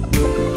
Bye.